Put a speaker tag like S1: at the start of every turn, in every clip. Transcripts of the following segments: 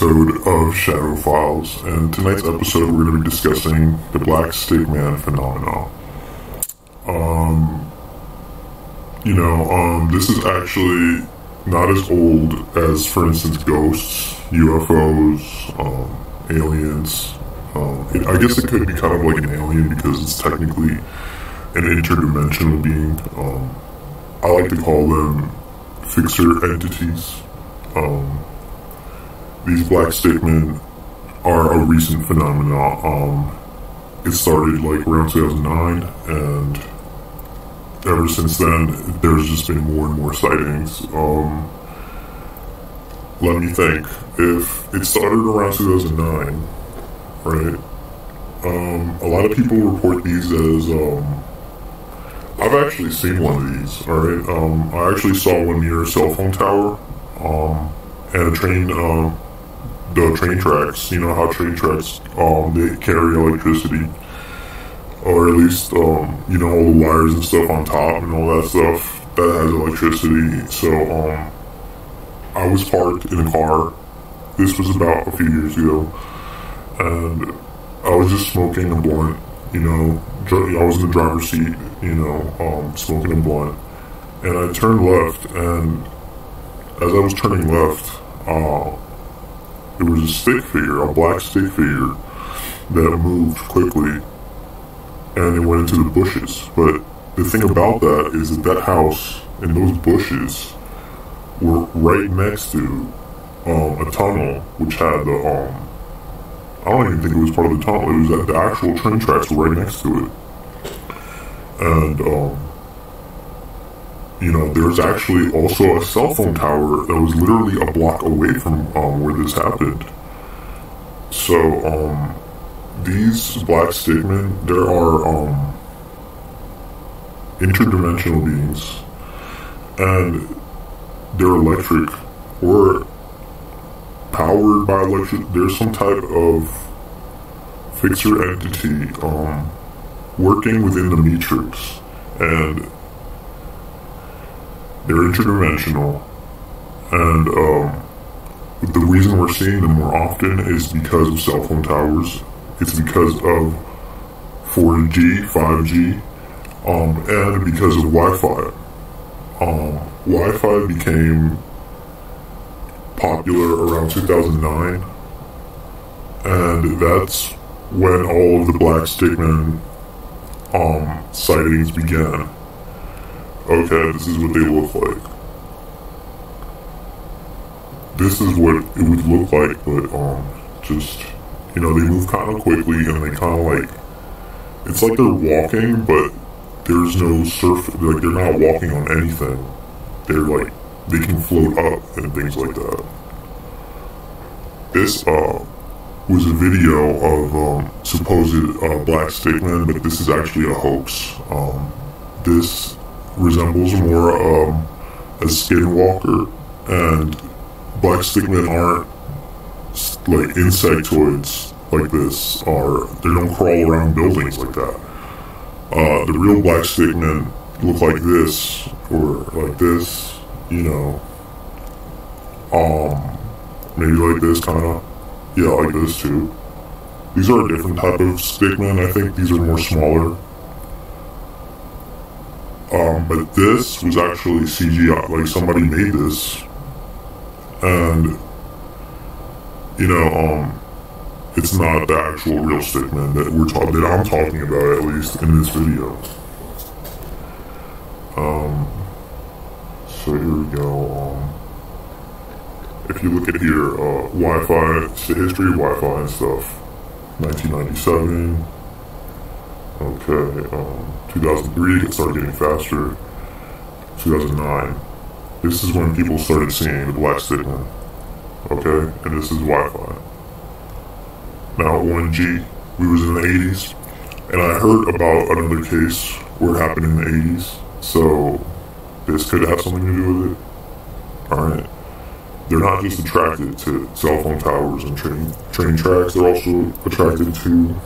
S1: episode of Shadow Files. And tonight's episode, we're going to be discussing the Black Stick Man phenomenon. Um, you know, um, this is actually not as old as, for instance, ghosts, UFOs, um, aliens. Um, it, I guess it could be kind of like an alien because it's technically an interdimensional being. Um, I like to call them fixer entities. Um, these black stickmen are a recent phenomenon. Um, it started like around 2009, and ever since then, there's just been more and more sightings. Um, let me think. If it started around 2009, right? Um, a lot of people report these as um, I've actually seen one of these. All right, um, I actually saw one near a cell phone tower, um, and a train. Uh, the train tracks. You know how train tracks um, they carry electricity, or at least um, you know all the wires and stuff on top and all that stuff that has electricity. So um, I was parked in a car. This was about a few years ago, and I was just smoking a blunt. You know, I was in the driver's seat you know, um, smoking a blunt. And I turned left, and as I was turning left, uh, it was a stick figure, a black stick figure, that moved quickly, and it went into the bushes. But the thing about that is that that house and those bushes were right next to um, a tunnel, which had the um, I don't even think it was part of the tunnel. It was that the actual train tracks were right next to it and um, you know, there's actually also a cell phone tower that was literally a block away from um, where this happened. So, um, these black stickmen, there are um, interdimensional beings, and they're electric or powered by electric. There's some type of fixer entity um, working within the matrix, and they're interdimensional, and um, the reason we're seeing them more often is because of cell phone towers. It's because of 4G, 5G, um, and because of Wi-Fi. Um, Wi-Fi became popular around 2009, and that's when all of the black stickmen um, sightings began. Okay, this is what they look like. This is what it would look like, but um, just you know, they move kind of quickly and they kind of like it's like they're walking, but there's no surface. Like they're not walking on anything. They're like they can float up and things like that. This uh was a video of um, supposed uh, black stickmen, but this is actually a hoax. Um, this resembles more um, a skinwalker, and black stickmen aren't like insectoids like this, or they don't crawl around buildings like that. Uh, the real black stickmen look like this, or like this, you know. Um, maybe like this kind of yeah, like this too. These are a different type of stickman. I think these are more smaller. Um, but this was actually CGI. Like somebody made this, and you know, um, it's not the actual real stickman that we're that I'm talking about at least in this video. Um, so here we go. Um, if you look at here, uh, Wi-Fi, it's the history of Wi-Fi and stuff. 1997. Okay, um, 2003, it started getting faster. 2009. This is when people started seeing the black stickman. Okay, and this is Wi-Fi. Now 1G, we was in the 80s, and I heard about another case where it happened in the 80s, so this could have something to do with it. Alright they're not just attracted to cell phone towers and train train tracks. They're also attracted to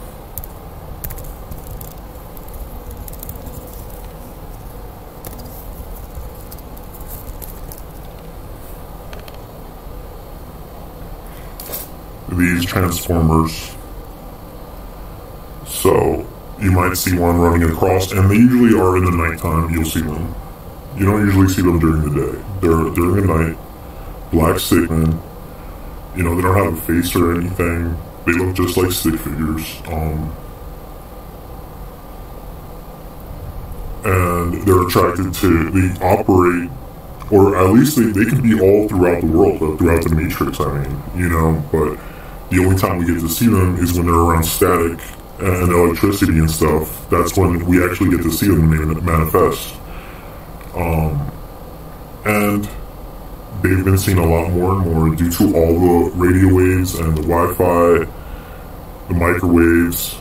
S1: these transformers. So you might see one running across, and they usually are in the nighttime. You'll see them. You don't usually see them during the day. They're during the night. Black stickmen. You know, they don't have a face or anything. They look just like stick figures. Um, and they're attracted to, they operate, or at least they, they can be all throughout the world, uh, throughout the Matrix, I mean, you know, but the only time we get to see them is when they're around static and electricity and stuff. That's when we actually get to see them manifest. Um, and they've been seen a lot more and more due to all the radio waves and the Wi-Fi, the microwaves,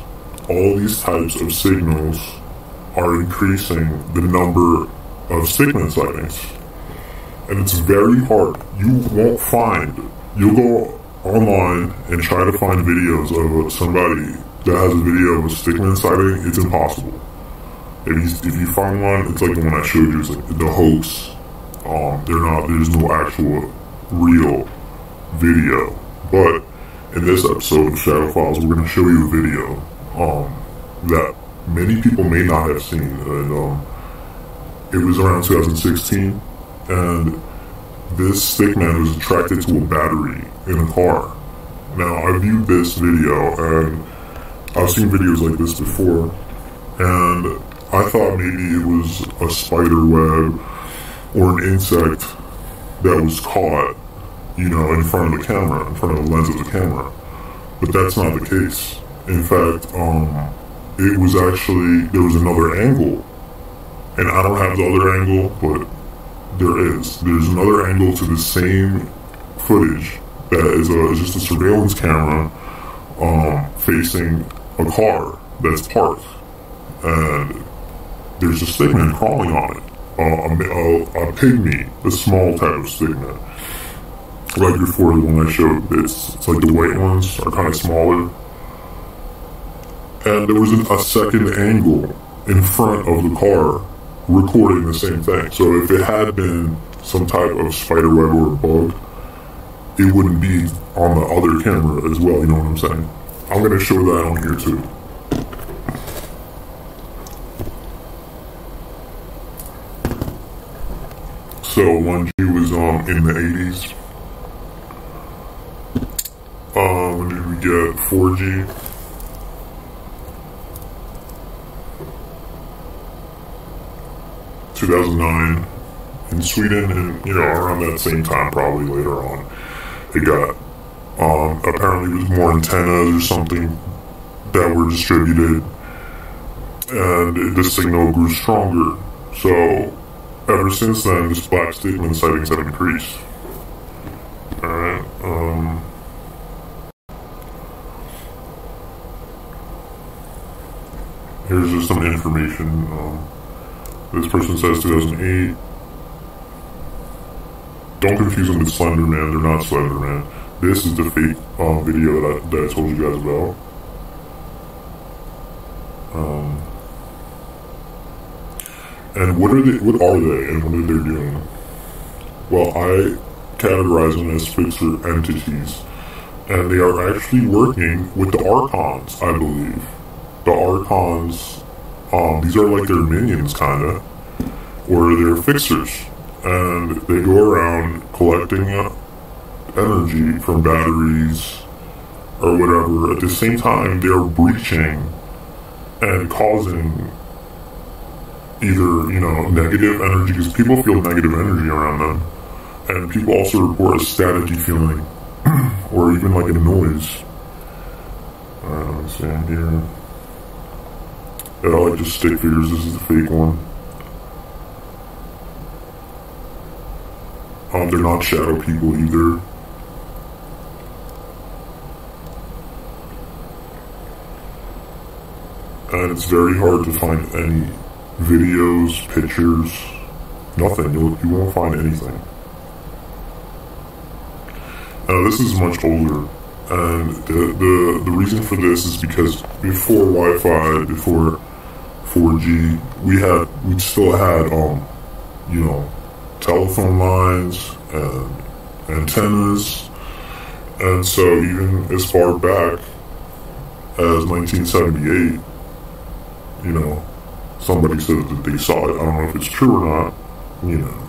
S1: all these types of signals are increasing the number of stickman sightings. And it's very hard. You won't find, you'll go online and try to find videos of somebody that has a video of a stickman sighting, it's impossible. If you, if you find one, it's like the one I showed you, it's like the hoax. Um, they're not, there's no actual real video. But in this episode of Shadow Files, we're going to show you a video um, that many people may not have seen. And um, it was around 2016, and this stickman was attracted to a battery in a car. Now, I viewed this video, and I've seen videos like this before, and I thought maybe it was a spider web or an insect that was caught, you know, in front of the camera, in front of the lens of the camera. But that's not the case. In fact, um, it was actually, there was another angle. And I don't have the other angle, but there is. There's another angle to the same footage that is, a, just a surveillance camera um, facing a car that's parked. And there's a stickman crawling on it. Uh, a, a, a pygmy, a small type of stickman. Like before, the one I showed, it's, it's like the white ones are kind of smaller. And there was an, a second angle in front of the car recording the same thing. So if it had been some type of spider web or bug, it wouldn't be on the other camera as well, you know what I'm saying? I'm going to show that on here too. So 1G was um, in the 80s. Um, when did we get 4G? Two thousand nine in Sweden, and you know around that same time, probably later on, it got um, apparently it was more antennas or something that were distributed, and the signal grew stronger. So Ever since then, this black stickman sightings have increased. Alright, um... Here's just some information. Um, this person says 2008. Don't confuse them with Slender Man. They're not Slender Man. This is the fake um, video that I, that I told you guys about. Um, and what are they? What are they? And what are they doing? Well, I categorize them as fixer entities, and they are actually working with the Archons, I believe. The Archons, um, these are like their minions, kind of, or they're fixers, and they go around collecting energy from batteries or whatever. At the same time, they're breaching and causing either, you know, negative energy, because people feel negative energy around them. And people also report a staticky feeling, or even like a noise. Alright, let me see here. I like just stick figures. This is the fake one. Um, they're not shadow people either. And it's very hard to find any videos, pictures, nothing. You'll, you won't find anything. Now, this is much older, and the, the, the reason for this is because before Wi-Fi, before 4G, we had, we still had, um, you know, telephone lines and antennas, And so, even as far back as 1978, you know, somebody said that they saw it. I don't know if it's true or not, you know.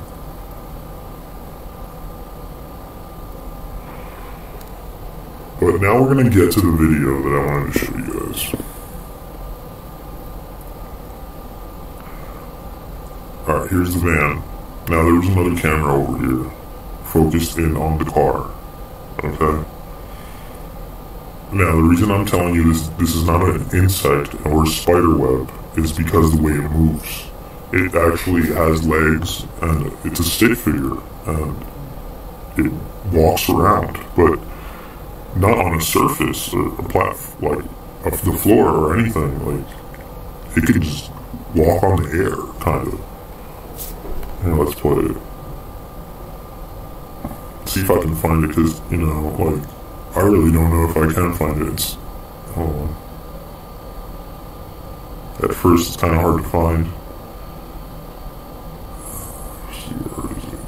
S1: But now we're going to get to the video that I wanted to show you guys. Alright, here's the van. Now there's another camera over here, focused in on the car. Okay? Now the reason I'm telling you this this is not an insect or a spider web is because of the way it moves. It actually has legs and it's a stick figure and it walks around, but not on a surface or a platform like off the floor or anything. Like it can just walk on the air, kind of. Yeah, let's play it. See if I can find it, because, you know, like, I really don't know if I can find it. It's, on. At first, it's kind of hard to find. Let's see, where is it?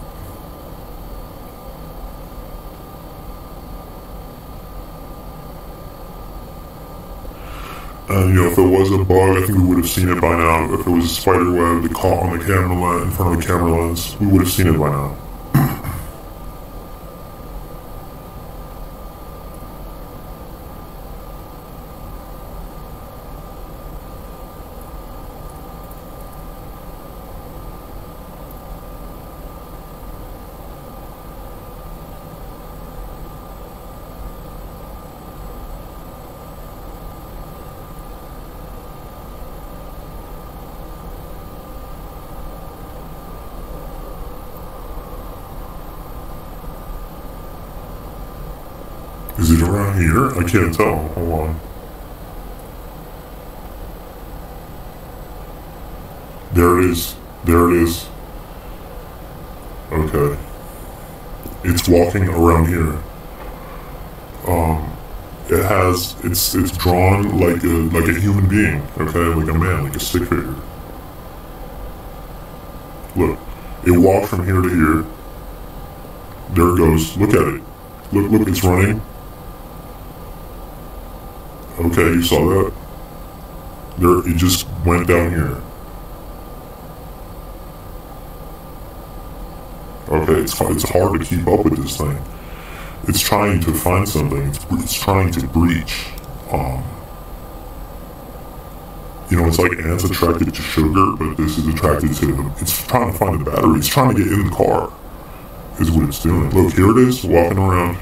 S1: And, you know, if it was a bug, I think we would have seen it by now. If it was a spider web that caught on the camera lens, in front of the camera lens, we would have seen it by now. Is it around here? I can't tell. Hold on. There it is. There it is. Okay. It's walking around here. Um, it has it's it's drawn like a like a human being. Okay, like a man, like a stick figure. Look, it walked from here to here. There it goes. Look at it. Look, look, it's running. Okay, you saw that? There, it just went down here. Okay, it's it's hard to keep up with this thing. It's trying to find something. It's, it's trying to breach. Um, you know, it's like ants attracted to sugar, but this is attracted to. It's trying to find the battery. It's trying to get in the car. Is what it's doing. Look, here it is, walking around.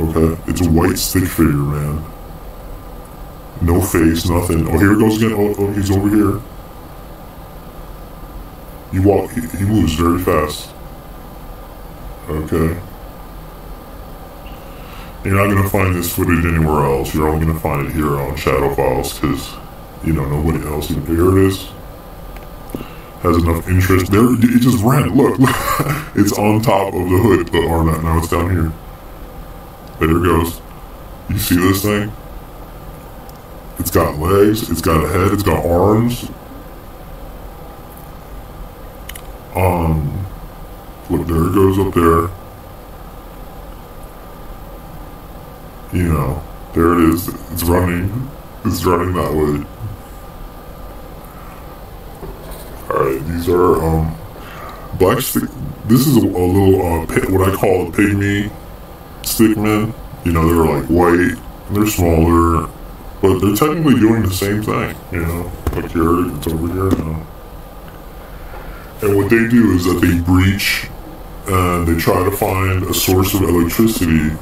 S1: Okay, it's a white stick figure, man. No face, nothing. Oh, here it goes again. Oh, oh he's over here. He walk. He, moves very fast. Okay. You're not gonna find this footage anywhere else. You're only gonna find it here on Shadow Files, because you know nobody else. Here it is. Has enough interest. There, it just ran. Look, look. it's on top of the hood. The arm. Now it's down here. There it goes. You see this thing? It's got legs, it's got a head, it's got arms. Um, look, there it goes up there. You know, there it is. It's running. It's running that way. Alright, these are, um, black stick. This is a, a little, uh, what I call a pygmy stickmen. You know, they're like white, they're smaller, but they're technically doing the same thing. You know, like here, it's over here now. And what they do is that they breach and they try to find a source of electricity,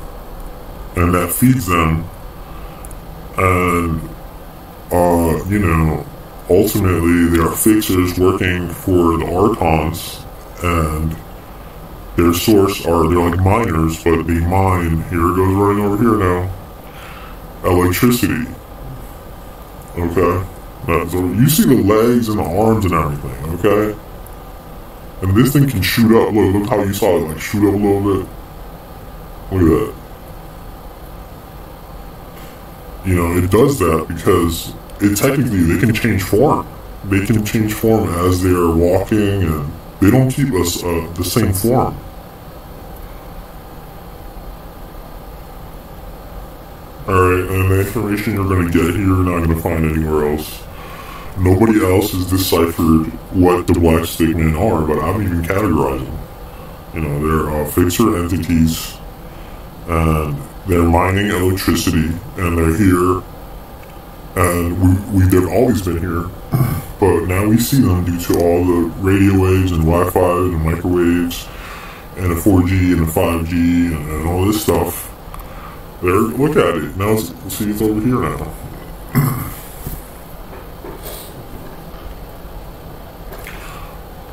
S1: and that feeds them. And, uh, you know, ultimately they are fixers working for the Archons, and their source are they're like miners, but they mine. Here goes running over here now. Electricity. Okay. Now, so you see the legs and the arms and everything. Okay. And this thing can shoot up. Look, look how you saw it like shoot up a little bit. Look at that. You know, it does that because it technically they can change form. They can change form as they are walking, and they don't keep us uh, the same form. Alright, and the information you're going to get here, you're not going to find anywhere else. Nobody else has deciphered what the black stickmen are, but I'm even categorizing. Them. You know, they're uh, fixer entities, and they're mining electricity, and they're here, and we, we they've always been here, but now we see them due to all the radio waves and Wi-Fi and microwaves, and the 4G and the 5G and, and all this stuff there, look at it. Now, see, it's over here now.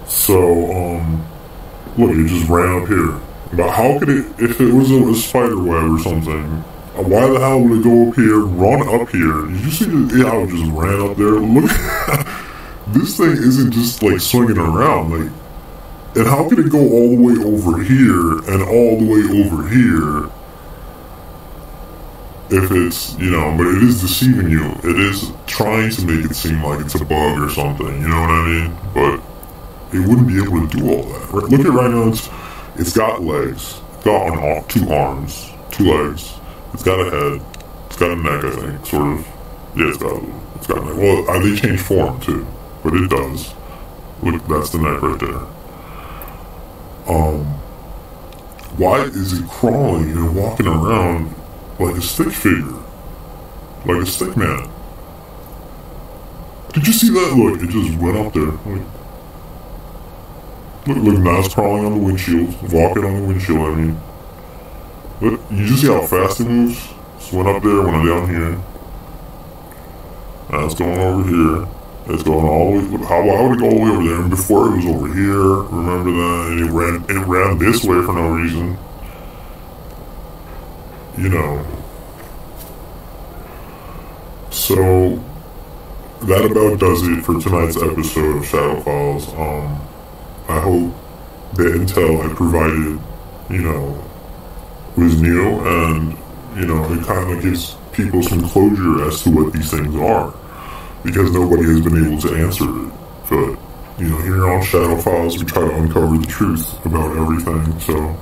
S1: so, um, look, it just ran up here. But how could it, if it was a, a spider web or something, why the hell would it go up here, run up here? Did you see the, how it just ran up there? Look, this thing isn't just like swinging around. Like, and how could it go all the way over here and all the way over here if it's you know, but it is deceiving you. It is trying to make it seem like it's a bug or something. You know what I mean? But it wouldn't be able to do all that. Right? Look at right now. It's it's got legs. It's got an, two arms, two legs. It's got a head. It's got a neck. I think sort of. Yeah, it's got it's got a neck. Well, uh, they change form too, but it does. Look, that's the neck right there. Um, why is it crawling and walking around like a stick figure. Like a stick man. Did you see that? Look, it just went up there. Like, look, look, it's crawling on the windshield, walking on the windshield, I mean. Look, you just see how fast it moves? Just went up there, went down here. Now it's going over here. It's going all the way. How, why would it go all the way over there? And before it was over here. Remember that? And it ran. It ran this way for no reason you know. So that about does it for tonight's episode of Shadow Files. Um, I hope the intel had provided, you know, was new and you know it kind of gives people some closure as to what these things are because nobody has been able to answer it. But you know, here on Shadow Files, we try to uncover the truth about everything. So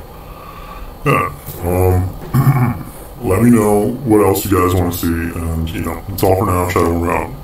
S1: yeah, um. let me know what else you guys want to see, and you know, it's all for now. Shadow out.